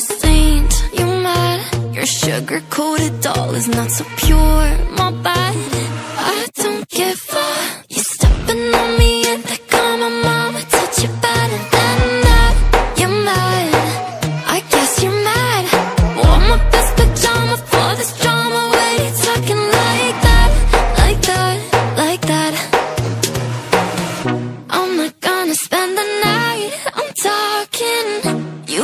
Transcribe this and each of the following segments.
saint You're mad, your sugar-coated doll is not so pure My bad, I don't give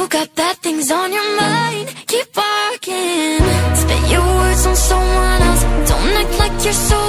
You got bad things on your mind. Keep barking. Spit your words on someone else. Don't act like you're so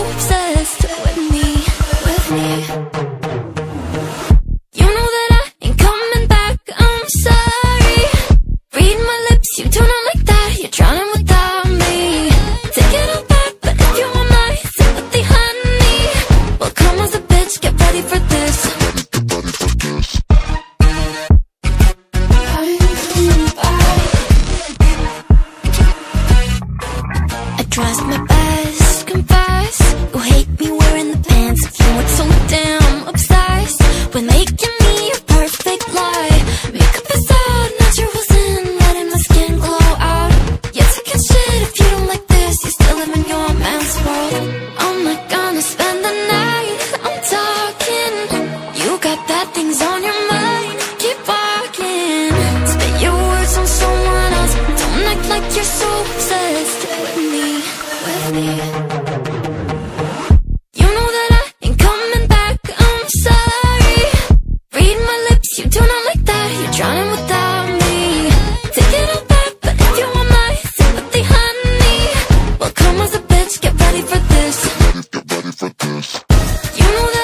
Dressed my best, confess. You hate me wearing the pants If you weren't so damn obsessed With making me a perfect lie. Makeup is out, naturals in Letting my skin glow out. You're taking shit if you don't like this. You still live in your man's world You know